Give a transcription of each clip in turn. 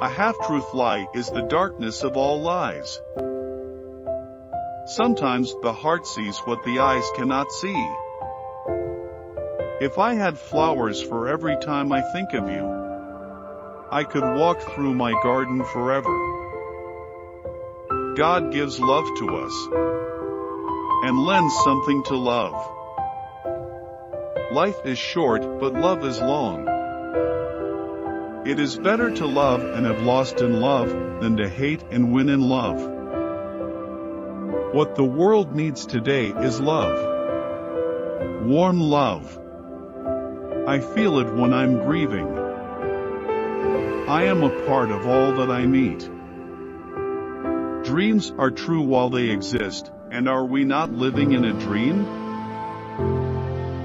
A half-truth lie is the darkness of all lies. Sometimes the heart sees what the eyes cannot see. If I had flowers for every time I think of you, I could walk through my garden forever. God gives love to us and lends something to love. Life is short, but love is long. It is better to love and have lost in love than to hate and win in love. What the world needs today is love. Warm love. I feel it when I'm grieving. I am a part of all that I meet. Dreams are true while they exist, and are we not living in a dream?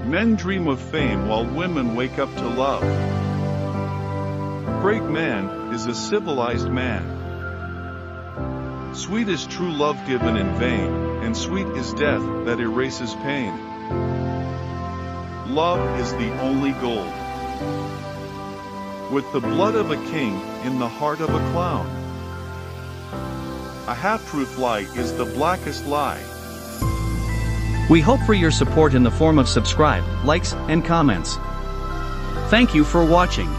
Men dream of fame while women wake up to love. Great man is a civilized man. Sweet is true love given in vain, and sweet is death that erases pain. Love is the only gold. With the blood of a king in the heart of a clown. A half-truth lie is the blackest lie. We hope for your support in the form of subscribe, likes, and comments. Thank you for watching.